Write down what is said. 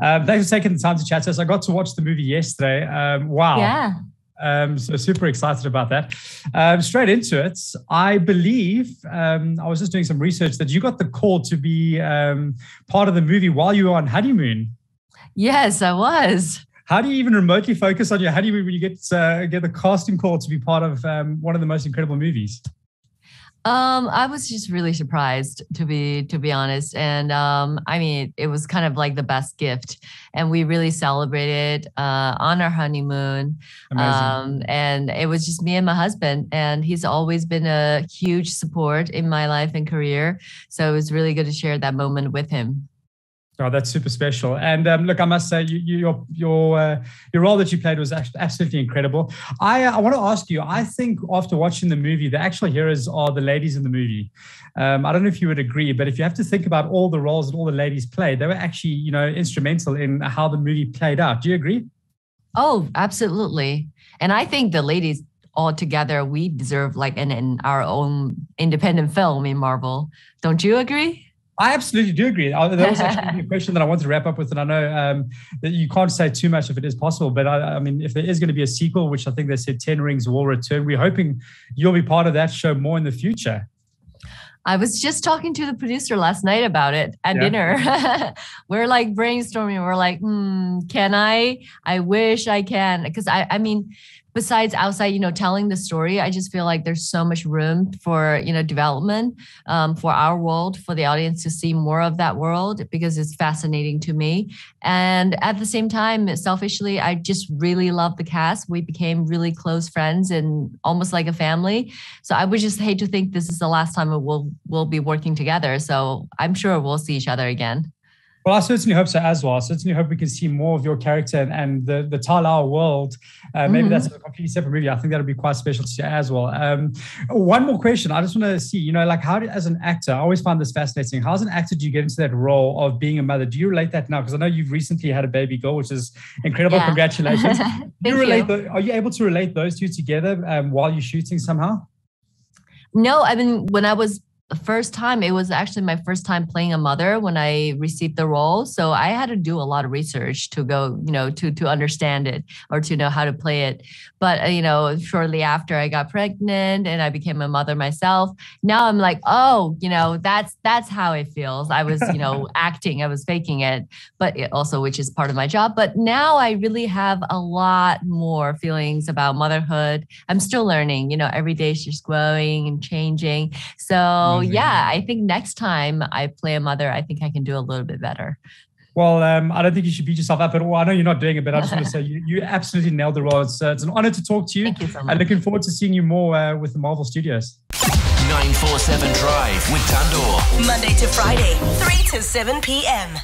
Um, thanks for taking the time to chat to us. I got to watch the movie yesterday. Um, wow. Yeah. Um, so super excited about that. Um, straight into it, I believe um, I was just doing some research that you got the call to be um, part of the movie while you were on honeymoon. Yes, I was. How do you even remotely focus on your honeymoon when you get uh, get the casting call to be part of um, one of the most incredible movies? Um, I was just really surprised to be to be honest, and um, I mean, it was kind of like the best gift, and we really celebrated uh, on our honeymoon. Um, and it was just me and my husband, and he's always been a huge support in my life and career. So it was really good to share that moment with him. Oh, that's super special. And um, look, I must say, you, you, your your uh, your role that you played was absolutely incredible. I uh, I want to ask you. I think after watching the movie, the actual heroes are the ladies in the movie. Um, I don't know if you would agree, but if you have to think about all the roles that all the ladies played, they were actually you know instrumental in how the movie played out. Do you agree? Oh, absolutely. And I think the ladies all together, we deserve like an, an our own independent film in Marvel. Don't you agree? I absolutely do agree. Uh, that was actually a question that I wanted to wrap up with, and I know um, that you can't say too much if it is possible. But I, I, mean, if there is going to be a sequel, which I think they said Ten Rings will return, we're hoping you'll be part of that show more in the future. I was just talking to the producer last night about it at yeah. dinner. we're like brainstorming. We're like, hmm, can I? I wish I can. Because I, I mean, besides outside you know telling the story i just feel like there's so much room for you know development um, for our world for the audience to see more of that world because it's fascinating to me. And at the same time selfishly i just really love the cast. We became really close friends and almost like a family. So i would just hate to think this is the last time we'll we'll be working together. So i'm sure we'll see each other again well, I certainly hope so as well. I certainly hope we can see more of your character and, and the the Ta Lo world. Uh, maybe mm-hmm. that's a completely separate movie. I think that would be quite special to see as well. Um, one more question. I just want to see, you know, like how, did, as an actor, I always find this fascinating. How as an actor do you get into that role of being a mother? Do you relate that now? Because I know you've recently had a baby girl, which is incredible. Yeah. Congratulations. do you relate? You. The, are you able to relate those two together um, while you're shooting somehow? No, I mean, when I was first time it was actually my first time playing a mother when i received the role. So i had to do a lot of research to go you know to to understand it or to know how to play it. But uh, you know shortly after i got pregnant and i became a mother myself now i'm like oh you know that's that's how it feels. I was you know acting i was faking it but it also which is part of my job. But now i really have a lot more feelings about motherhood. I'm still learning you know every day she's growing and changing. So yeah, I think next time I play a mother, I think I can do a little bit better. Well, um, I don't think you should beat yourself up at all. I know you're not doing it, but I just want to say you, you absolutely nailed the role. It's, uh, it's an honor to talk to you. Thank you so much. And looking forward to seeing you more uh, with the Marvel Studios. 947 Drive with Thando. Monday to Friday, 3 to 7 p.m.